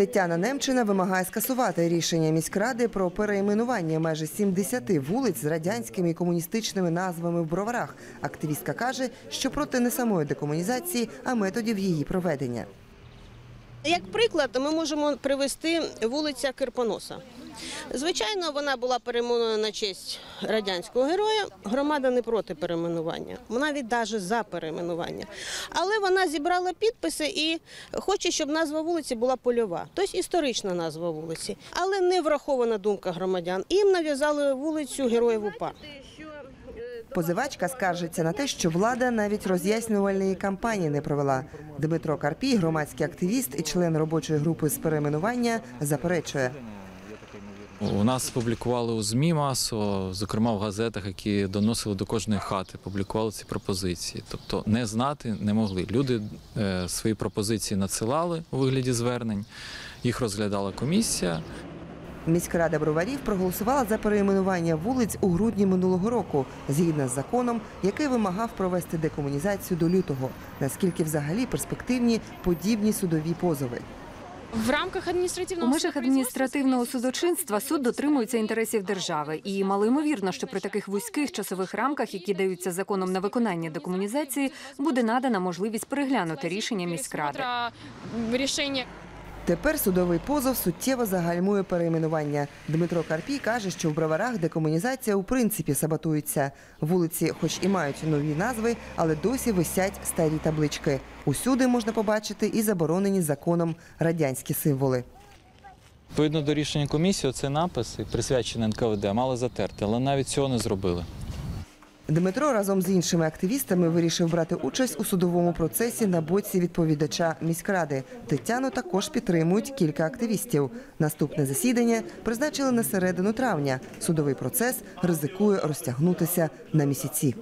Тетяна Немчина вимагає скасувати рішення міськради про перейменування майже 70 вулиць з радянськими і комуністичними назвами в броварах. Активістка каже, що проти не самої декомунізації, а методів її проведення. Як приклад, ми можемо привести вулиця Кирпоноса. Звичайно, вона була перейменована на честь радянського героя. Громада не проти перейменування, вона навіть навіть за перейменування. Але вона зібрала підписи і хоче, щоб назва вулиці була польова, тобто історична назва вулиці. Але не врахована думка громадян. Їм нав'язали вулицю Героїв УПА. Позивачка скаржиться на те, що влада навіть роз'яснювальної кампанії не провела. Дмитро Карпій, громадський активіст і член робочої групи з перейменування, заперечує. У нас публікували у ЗМІ масово, зокрема в газетах, які доносили до кожної хати, публікували ці пропозиції. Тобто не знати не могли. Люди е, свої пропозиції надсилали у вигляді звернень, їх розглядала комісія. Міськрада броварів проголосувала за перейменування вулиць у грудні минулого року, згідно з законом, який вимагав провести декомунізацію до лютого. Наскільки взагалі перспективні подібні судові позови? В рамках У адміністративного межах адміністративного судочинства суд дотримується інтересів держави, і малоймовірно, що при таких вузьких часових рамках, які даються законом на виконання декомунізації, буде надана можливість переглянути рішення міськради. рішення Тепер судовий позов суттєво загальмує перейменування. Дмитро Карпій каже, що в броварах декомунізація у принципі саботується. Вулиці, хоч і мають нові назви, але досі висять старі таблички. Усюди можна побачити і заборонені законом радянські символи. Відповідно до рішення комісії, цей напис, присвячений НКВД, мали затерти, але навіть цього не зробили. Дмитро разом з іншими активістами вирішив брати участь у судовому процесі на боці відповідача міськради. Тетяну також підтримують кілька активістів. Наступне засідання призначили на середину травня. Судовий процес ризикує розтягнутися на місяці.